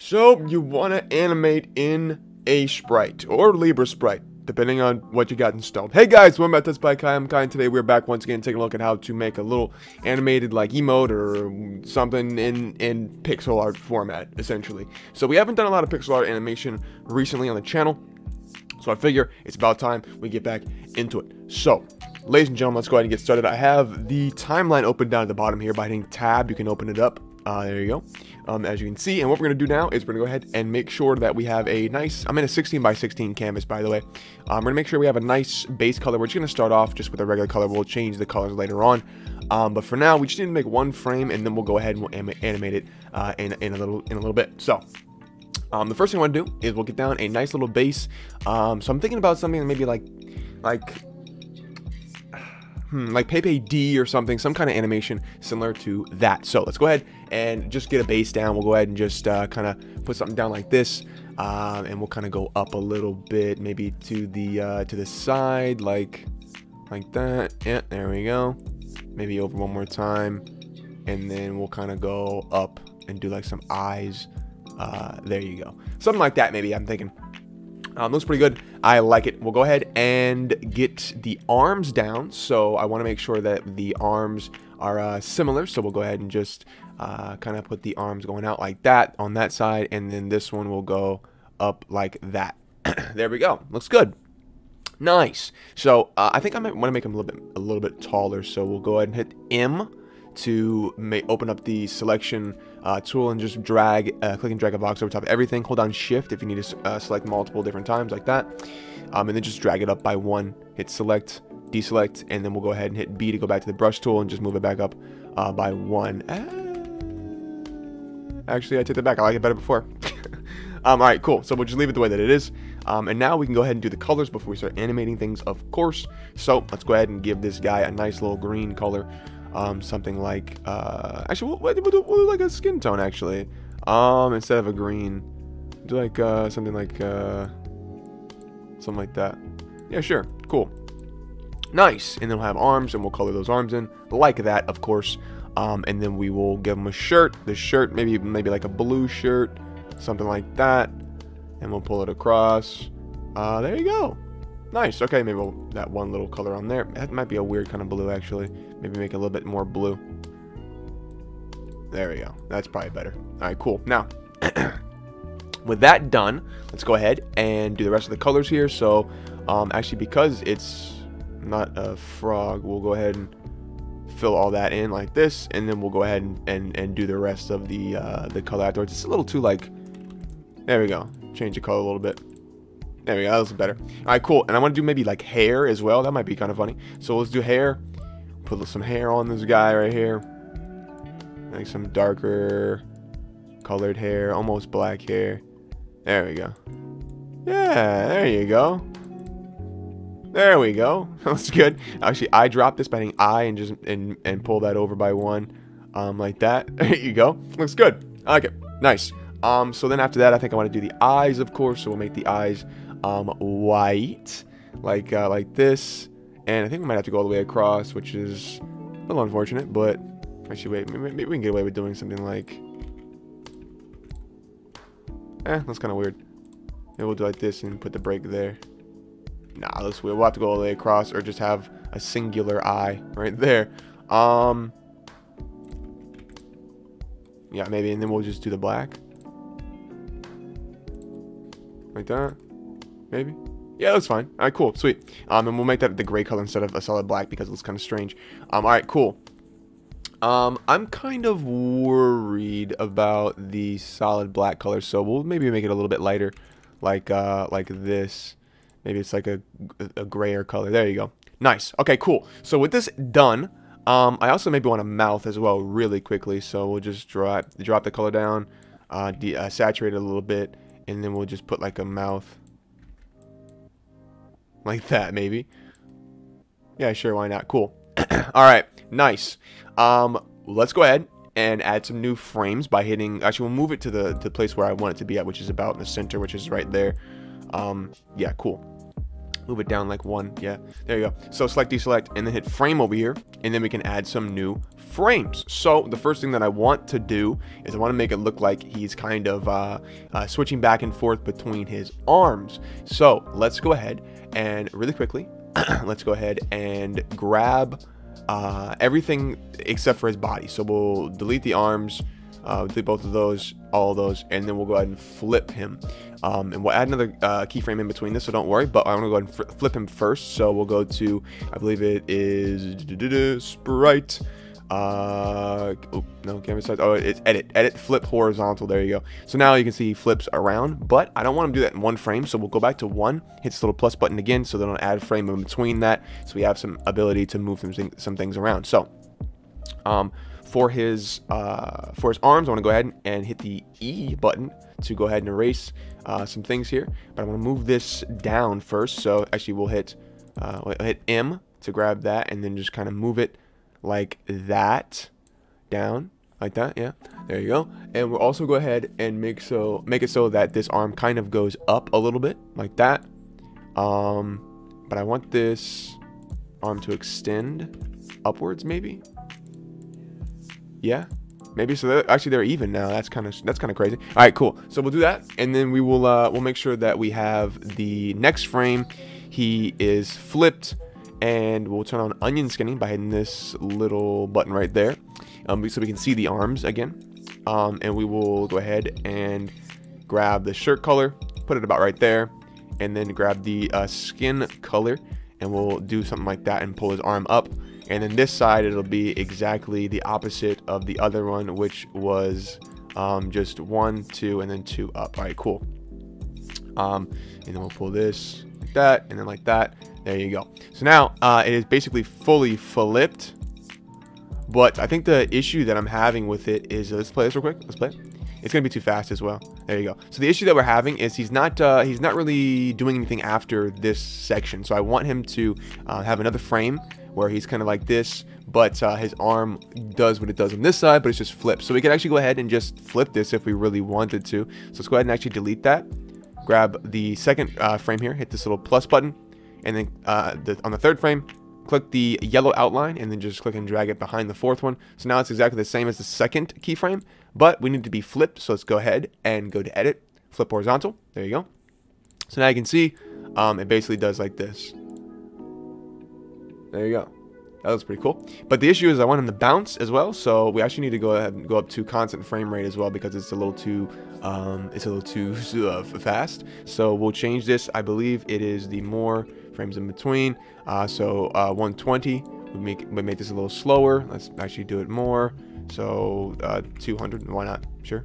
So, you want to animate in Aseprite, or LibreSprite, depending on what you got installed. Hey guys, welcome back to TutsByKai, I'm Kai, and today we're back once again taking a look at how to make a little animated like emote or something in, in pixel art format, essentially. So we haven't done a lot of pixel art animation recently on the channel, so I figure it's about time we get back into it. So, ladies and gentlemen, let's go ahead and get started. I have the timeline open down at the bottom here by hitting tab, you can open it up. Uh, there you go. Um, as you can see, and what we're going to do now is we're going to go ahead and make sure that we have a nice, I'm in a 16 by 16 canvas, by the way. Um, we're going to make sure we have a nice base color. We're just going to start off just with a regular color. We'll change the colors later on. Um, but for now, we just need to make one frame, and then we'll go ahead and we'll anim animate it uh, in, in, a little in a little bit. So, um, the first thing I want to do is we'll get down a nice little base. Um, so I'm thinking about something maybe like, like hmm, like Pepe D or something, some kind of animation similar to that. So let's go ahead and just get a base down. We'll go ahead and just uh, kind of put something down like this. Uh, and we'll kind of go up a little bit, maybe to the uh, to the side, like like that. Yeah, there we go. Maybe over one more time, and then we'll kind of go up and do like some eyes. Uh, there you go. Something like that, maybe. I'm thinking. Um, looks pretty good. I like it. We'll go ahead and get the arms down. So I want to make sure that the arms are uh, similar. So we'll go ahead and just uh, kind of put the arms going out like that on that side. And then this one will go up like that. there we go. Looks good. Nice. So uh, I think I might want to make them a little bit a little bit taller. So we'll go ahead and hit M to open up the selection uh, tool and just drag, uh, click and drag a box over top of everything. Hold down shift if you need to uh, select multiple different times like that. Um, and then just drag it up by one. Hit select, deselect, and then we'll go ahead and hit B to go back to the brush tool and just move it back up uh, by one. Uh, actually, I take that back. I like it better before. um, Alright, cool. So we'll just leave it the way that it is. Um, and now we can go ahead and do the colors before we start animating things, of course. So let's go ahead and give this guy a nice little green color um, something like, uh, actually, we'll, we'll, do, we'll, do, like a skin tone, actually, um, instead of a green, do like, uh, something like, uh, something like that, yeah, sure, cool, nice, and then we'll have arms, and we'll color those arms in, like that, of course, um, and then we will give them a shirt, the shirt, maybe, maybe like a blue shirt, something like that, and we'll pull it across, uh, there you go, Nice. Okay, maybe we'll, that one little color on there. That might be a weird kind of blue, actually. Maybe make it a little bit more blue. There we go. That's probably better. All right, cool. Now, with that done, let's go ahead and do the rest of the colors here. So, um, actually, because it's not a frog, we'll go ahead and fill all that in like this, and then we'll go ahead and, and, and do the rest of the uh, the color afterwards. It's a little too like, there we go. Change the color a little bit. There we go, that looks better. Alright, cool. And I want to do maybe like hair as well. That might be kind of funny. So let's do hair. Put some hair on this guy right here. Like some darker colored hair. Almost black hair. There we go. Yeah, there you go. There we go. That's good. Actually, I dropped this by hitting I and just and, and pull that over by one. Um, like that. There you go. Looks good. I like it. Nice. Um, so then after that, I think I want to do the eyes, of course. So we'll make the eyes um, white, like uh, like this. And I think we might have to go all the way across, which is a little unfortunate, but actually, wait, maybe, we can get away with doing something like, eh, that's kind of weird. Maybe we'll do like this and put the break there. Nah, that's weird. We'll have to go all the way across or just have a singular eye right there. Um, yeah, maybe, and then we'll just do the black. Like that. Maybe? Yeah, that's fine. All right, cool, sweet. Um, and we'll make that the gray color instead of a solid black because it looks kind of strange. Um, all right, cool. Um, I'm kind of worried about the solid black color, so we'll maybe make it a little bit lighter, like uh, like this. Maybe it's like a, a grayer color. There you go. Nice. Okay, cool. So with this done, um, I also maybe want a mouth as well really quickly. So we'll just drop drop the color down, uh, uh, saturate it a little bit, and then we'll just put like a mouth like that, maybe. Yeah, sure, why not? Cool. Alright, nice. Um, let's go ahead and add some new frames by hitting... Actually, we'll move it to the, to the place where I want it to be at, which is about in the center, which is right there. Um, yeah, cool. Move it down like one. Yeah, there you go. So select, deselect, and then hit frame over here. And then we can add some new frames. So the first thing that I want to do is I want to make it look like he's kind of uh, uh, switching back and forth between his arms. So let's go ahead and really quickly, let's go ahead and grab uh, everything except for his body. So we'll delete the arms, uh, delete both of those, all of those, and then we'll go ahead and flip him. Um, and we'll add another uh, keyframe in between this, so don't worry. But I'm gonna go ahead and flip him first. So we'll go to, I believe it is sprite. Uh, oh, no, camera size. Oh, it's edit, edit, flip horizontal. There you go. So now you can see he flips around, but I don't want him to do that in one frame. So we'll go back to one, hit this little plus button again, so then I'll add frame in between that. So we have some ability to move some, some things around. So, um, for his uh, for his arms, I want to go ahead and hit the E button to go ahead and erase uh, some things here. But I'm going to move this down first. So actually, we'll hit uh, we'll hit M to grab that, and then just kind of move it like that down like that yeah there you go and we'll also go ahead and make so make it so that this arm kind of goes up a little bit like that um but I want this arm to extend upwards maybe yeah. Maybe so they're, actually they're even now. That's kind of that's kind of crazy. All right cool. So we'll do that and then we will uh we'll make sure that we have the next frame. He is flipped and we'll turn on onion skinning by hitting this little button right there um, so we can see the arms again. Um, and we will go ahead and grab the shirt color put it about right there and then grab the uh, skin color and we'll do something like that and pull his arm up and then this side it'll be exactly the opposite of the other one which was um, just one two and then two up all right cool um, and then we'll pull this like that and then like that there you go. So now uh, it is basically fully flipped. But I think the issue that I'm having with it is, uh, let's play this real quick. Let's play it. It's gonna be too fast as well. There you go. So the issue that we're having is he's not uh, he's not really doing anything after this section. So I want him to uh, have another frame where he's kind of like this, but uh, his arm does what it does on this side, but it's just flipped. So we could actually go ahead and just flip this if we really wanted to. So let's go ahead and actually delete that. Grab the second uh, frame here, hit this little plus button, and then uh, the, on the third frame, click the yellow outline and then just click and drag it behind the fourth one. So now it's exactly the same as the second keyframe, but we need to be flipped. So let's go ahead and go to edit, flip horizontal. There you go. So now you can see um, it basically does like this. There you go. That looks pretty cool. But the issue is I want him to bounce as well. So we actually need to go ahead and go up to constant frame rate as well because it's a little too um, it's a little too uh, fast. So we'll change this. I believe it is the more frames in between. Uh, so uh, 120 we make we make this a little slower. Let's actually do it more. So uh, 200. Why not? Sure.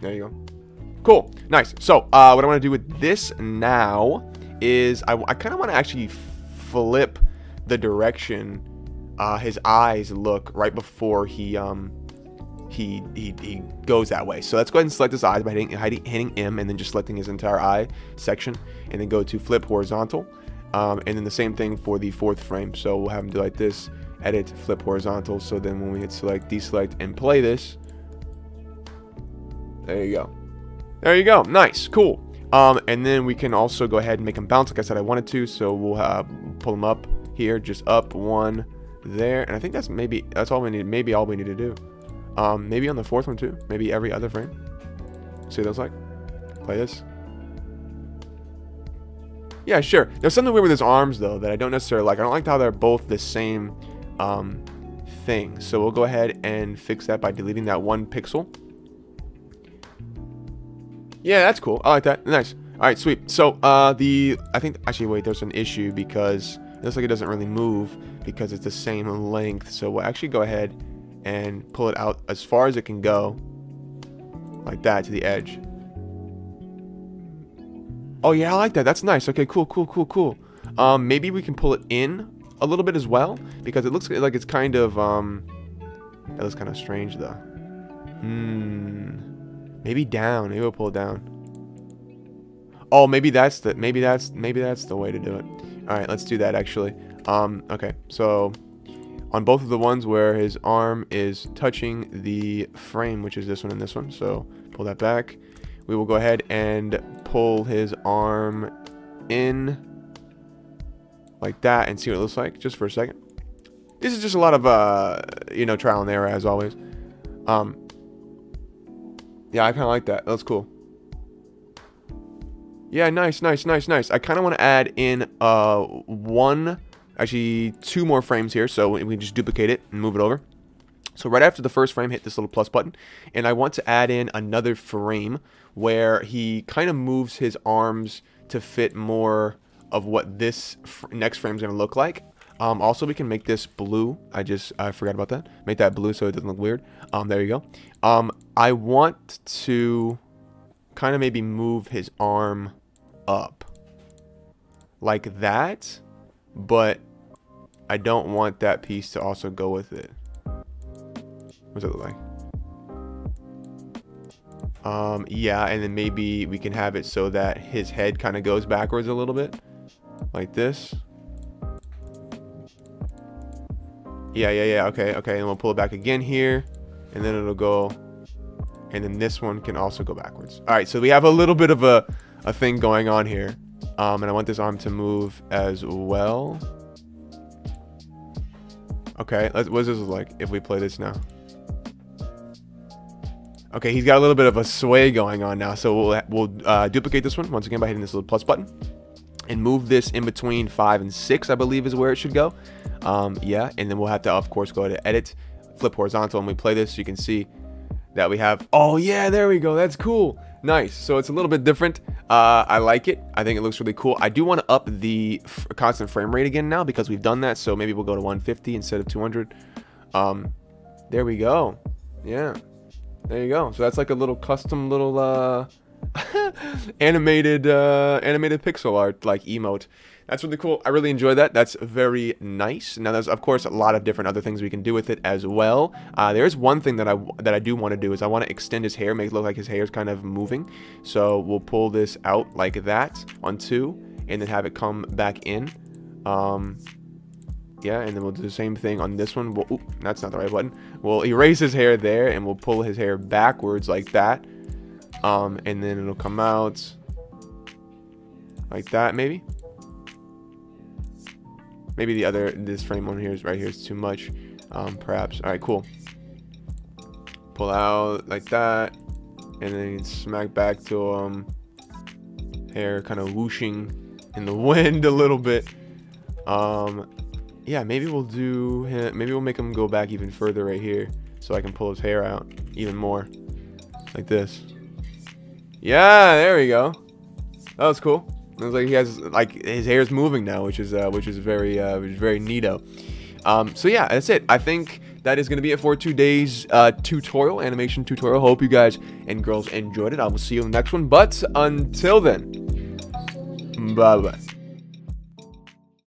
There you go. Cool. Nice. So uh, what I want to do with this now is I, I kind of want to actually flip the direction uh, his eyes look right before he um he, he he goes that way. So let's go ahead and select his eyes by hitting, hitting M and then just selecting his entire eye section and then go to flip horizontal. Um, and then the same thing for the fourth frame. So we'll have him do like this, edit, flip horizontal. So then when we hit select, deselect, and play this, there you go. There you go. Nice. Cool. Um, and then we can also go ahead and make them bounce like I said I wanted to. So we'll uh, pull them up here, just up one there. And I think that's maybe, that's all we need, maybe all we need to do. Um, maybe on the fourth one too. Maybe every other frame. See what like? Play this. Yeah, sure. There's something weird with his arms though that I don't necessarily like. I don't like how they're both the same um, thing. So we'll go ahead and fix that by deleting that one pixel. Yeah, that's cool. I like that. Nice. All right, sweet. So uh, the I think actually wait, there's an issue because it looks like it doesn't really move because it's the same length. So we'll actually go ahead and pull it out as far as it can go like that to the edge. Oh yeah, I like that. That's nice. Okay, cool, cool, cool, cool. Um, maybe we can pull it in a little bit as well because it looks like it's kind of um, that looks kind of strange though. Hmm. Maybe down. Maybe we'll pull it down. Oh, maybe that's the maybe that's maybe that's the way to do it. All right, let's do that actually. Um, okay, so on both of the ones where his arm is touching the frame, which is this one and this one. So pull that back. We will go ahead and pull his arm in like that and see what it looks like just for a second. This is just a lot of, uh, you know, trial and error as always. Um, yeah, I kind of like that. That's cool. Yeah, nice, nice, nice, nice. I kind of want to add in uh, one, actually two more frames here. So we can just duplicate it and move it over. So right after the first frame, hit this little plus button. And I want to add in another frame where he kind of moves his arms to fit more of what this next frame is going to look like. Um, also, we can make this blue. I just I forgot about that. Make that blue so it doesn't look weird. Um, there you go. Um, I want to kind of maybe move his arm up like that, but I don't want that piece to also go with it. What's it look like? Um, yeah, and then maybe we can have it so that his head kind of goes backwards a little bit. Like this. Yeah, yeah, yeah. Okay, okay. And we'll pull it back again here. And then it'll go. And then this one can also go backwards. All right, so we have a little bit of a, a thing going on here. Um, and I want this arm to move as well. Okay, let's, what does this like if we play this now? Okay, he's got a little bit of a sway going on now. So we'll, we'll uh, duplicate this one once again by hitting this little plus button. And move this in between 5 and 6, I believe is where it should go. Um, yeah, and then we'll have to, of course, go to edit, flip horizontal, and we play this. So you can see that we have, oh yeah, there we go. That's cool. Nice. So it's a little bit different. Uh, I like it. I think it looks really cool. I do want to up the constant frame rate again now because we've done that. So maybe we'll go to 150 instead of 200. Um, there we go. Yeah. There you go. So that's like a little custom little uh, animated uh, animated pixel art like emote. That's really cool. I really enjoy that. That's very nice. Now, there's of course a lot of different other things we can do with it as well. Uh, there's one thing that I that I do want to do is I want to extend his hair, make it look like his hair is kind of moving. So we'll pull this out like that on two, and then have it come back in. Um, yeah, and then we'll do the same thing on this one. We'll, that's not the right button. We'll erase his hair there, and we'll pull his hair backwards like that. Um, and then it'll come out like that, maybe. Maybe the other, this frame one here is right here is too much, um, perhaps. All right, cool. Pull out like that, and then smack back to um, hair kind of whooshing in the wind a little bit. Um, yeah, maybe we'll do maybe we'll make him go back even further right here, so I can pull his hair out even more, like this. Yeah, there we go. That was cool. Like he has like his hair is moving now, which is uh, which is very uh, which is very neato. Um, so yeah, that's it. I think that is going to be it for today's uh, tutorial, animation tutorial. Hope you guys and girls enjoyed it. I will see you in the next one. But until then, bye bye.